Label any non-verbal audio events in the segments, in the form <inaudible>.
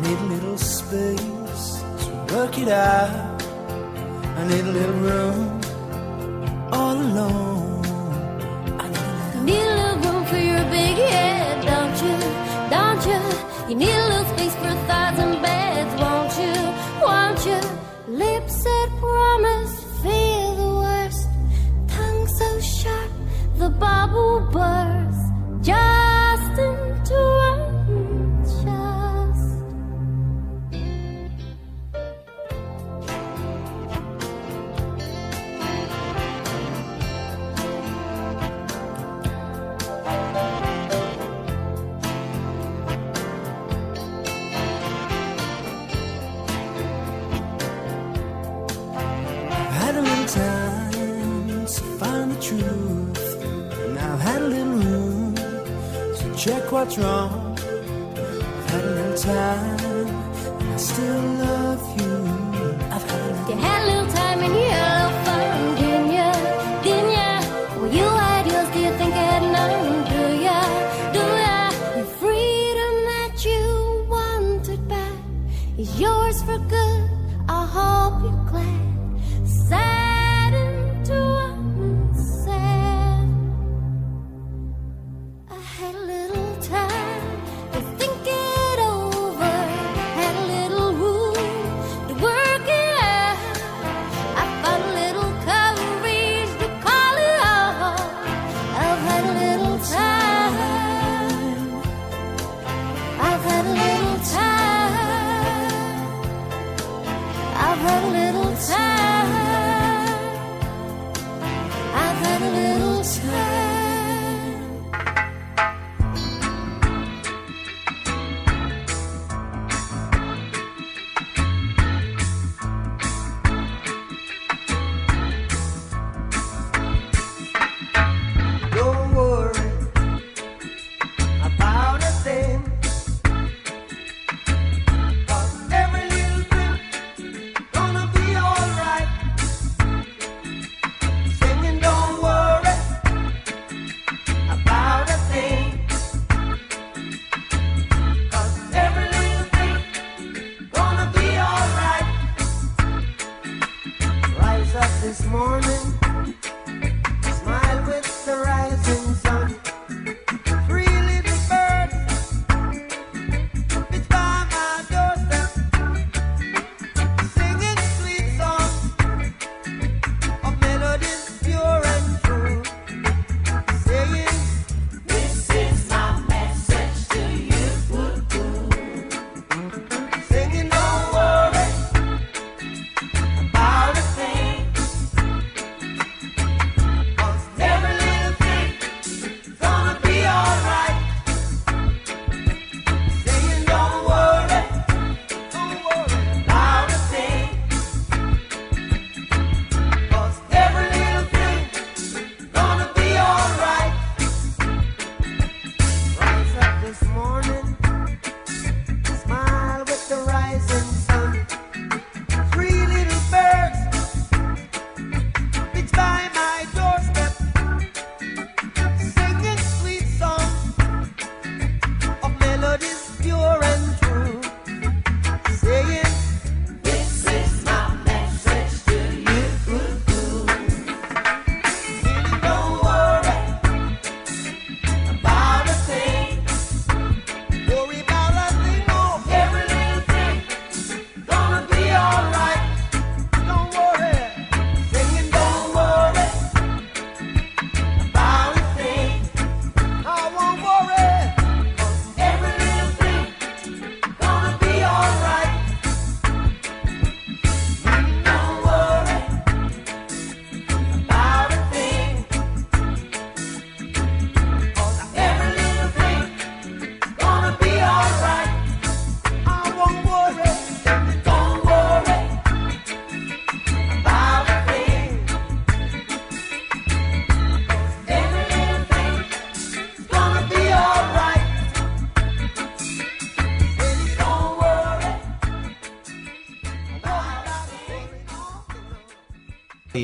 need a little space to work it out. I need a little room all alone. I need a little, need a little room for your big head, don't you? Don't you? You need a little space for thoughts and beds, won't you? Won't you? Lips that promise feel the worst, tongue so sharp the bubble burst. check what's wrong. I've had a little time, and I still love you. I've had a little, time, and you had time.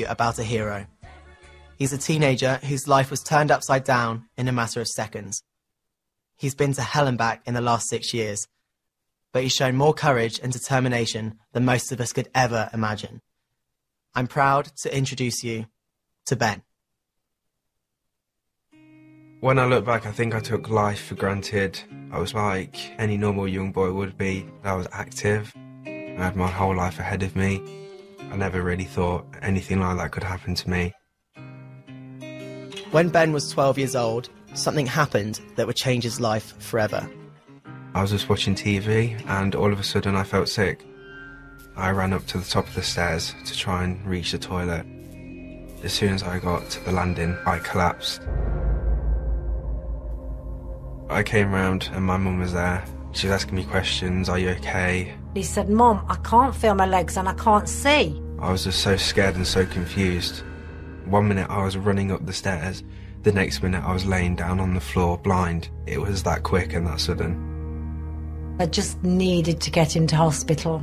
about a hero. He's a teenager whose life was turned upside down in a matter of seconds. He's been to hell and back in the last six years, but he's shown more courage and determination than most of us could ever imagine. I'm proud to introduce you to Ben. When I look back, I think I took life for granted. I was like any normal young boy would be. I was active. I had my whole life ahead of me. I never really thought anything like that could happen to me. When Ben was 12 years old, something happened that would change his life forever. I was just watching TV and all of a sudden I felt sick. I ran up to the top of the stairs to try and reach the toilet. As soon as I got to the landing, I collapsed. I came round and my mum was there. She was asking me questions, are you okay? He said, Mum, I can't feel my legs and I can't see. I was just so scared and so confused. One minute I was running up the stairs, the next minute I was laying down on the floor blind. It was that quick and that sudden. I just needed to get into hospital.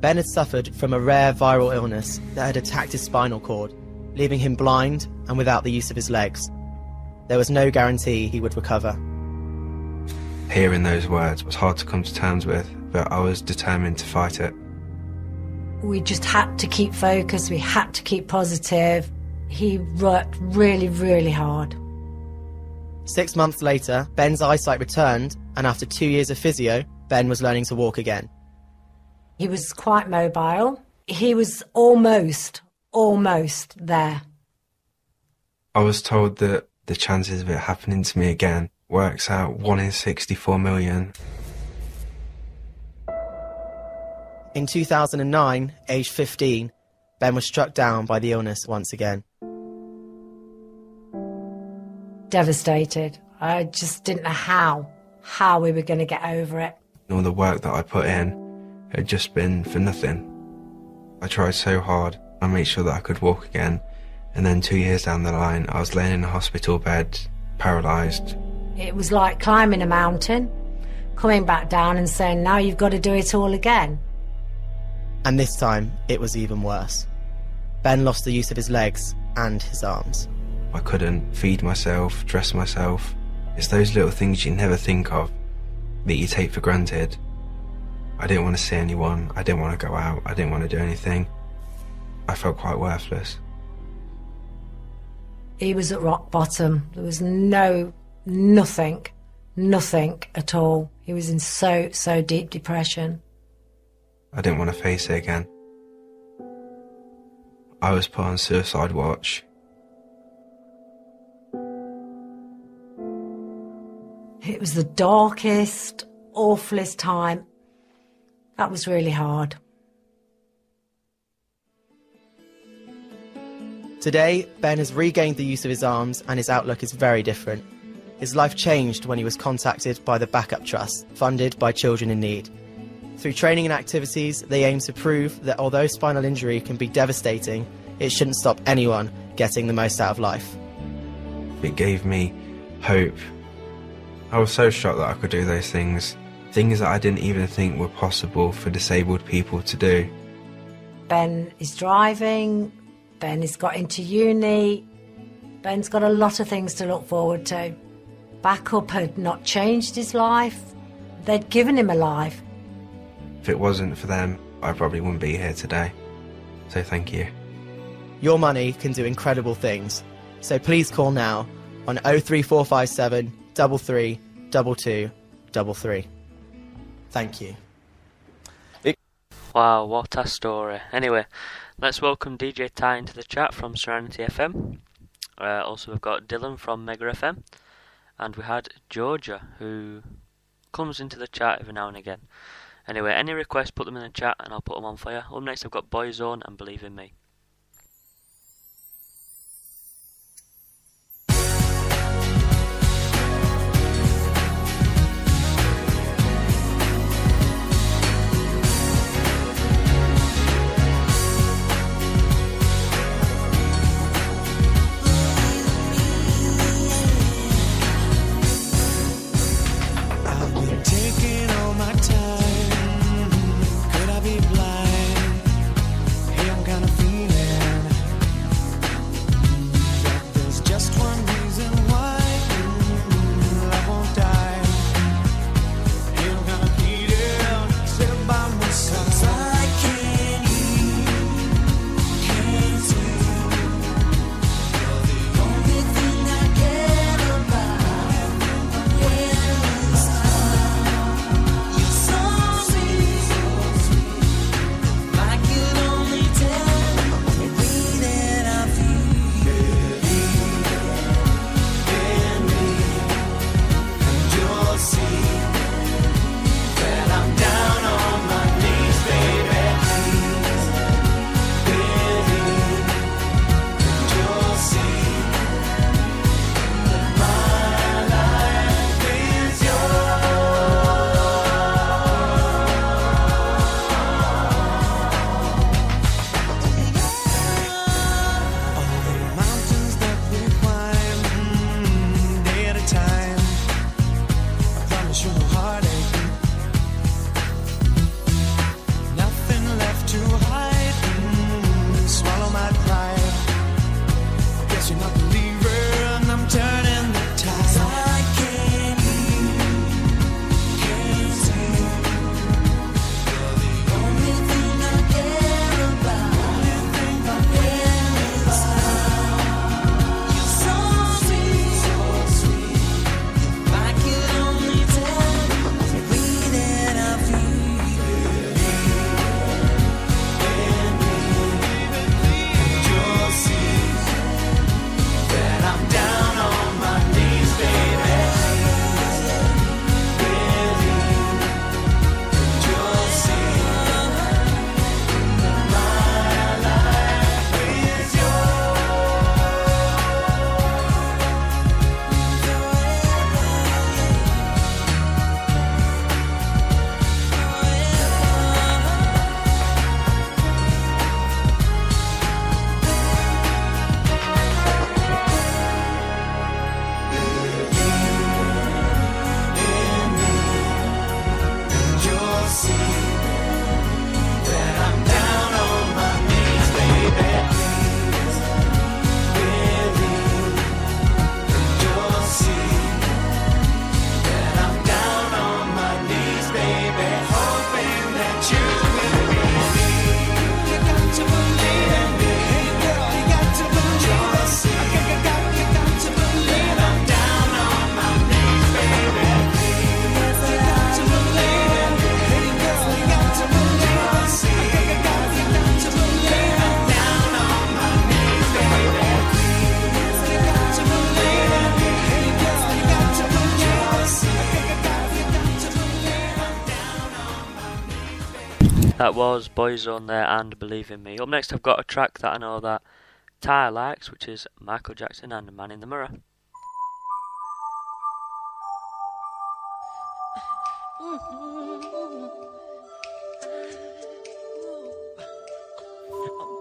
Ben had suffered from a rare viral illness that had attacked his spinal cord, leaving him blind and without the use of his legs. There was no guarantee he would recover. Hearing those words was hard to come to terms with, but I was determined to fight it. We just had to keep focused, we had to keep positive. He worked really, really hard. Six months later, Ben's eyesight returned, and after two years of physio, Ben was learning to walk again. He was quite mobile. He was almost, almost there. I was told that the chances of it happening to me again works out 1 in 64 million. In 2009, aged 15, Ben was struck down by the illness once again. Devastated. I just didn't know how, how we were going to get over it. All the work that I put in had just been for nothing. I tried so hard. I made sure that I could walk again. And then two years down the line, I was laying in a hospital bed, paralysed. It was like climbing a mountain, coming back down and saying, now you've got to do it all again. And this time, it was even worse. Ben lost the use of his legs and his arms. I couldn't feed myself, dress myself. It's those little things you never think of that you take for granted. I didn't want to see anyone. I didn't want to go out. I didn't want to do anything. I felt quite worthless. He was at rock bottom. There was no, nothing, nothing at all. He was in so, so deep depression. I didn't want to face it again. I was put on suicide watch. It was the darkest, awfulest time. That was really hard. Today, Ben has regained the use of his arms and his outlook is very different. His life changed when he was contacted by the Backup Trust, funded by Children in Need. Through training and activities, they aim to prove that although spinal injury can be devastating, it shouldn't stop anyone getting the most out of life. It gave me hope. I was so shocked that I could do those things. Things that I didn't even think were possible for disabled people to do. Ben is driving. Ben has got into uni. Ben's got a lot of things to look forward to. Backup had not changed his life. They'd given him a life. If it wasn't for them, I probably wouldn't be here today. So thank you. Your money can do incredible things. So please call now on 03457 33 22 33. Thank you. Wow, what a story. Anyway, let's welcome DJ Ty into the chat from Serenity FM. Uh, also, we've got Dylan from Mega FM. And we had Georgia, who comes into the chat every now and again. Anyway, any requests, put them in the chat and I'll put them on for you. Up next, I've got Boyzone and Believe in Me. was Boyzone there and Believe in Me. Up next, I've got a track that I know that Ty likes, which is Michael Jackson and Man in the Mirror.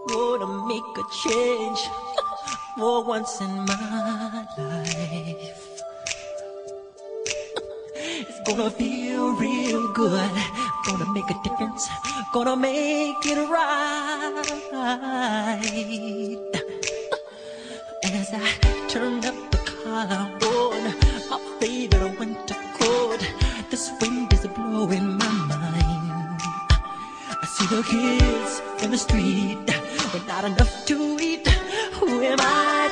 gonna make a change for once in my life. <laughs> It's gonna feel real good Gonna make a difference. Gonna make it right. As I turn up the collar on my favorite winter coat, this wind is blowing my mind. I see the kids in the street, but not enough to eat. Who am I?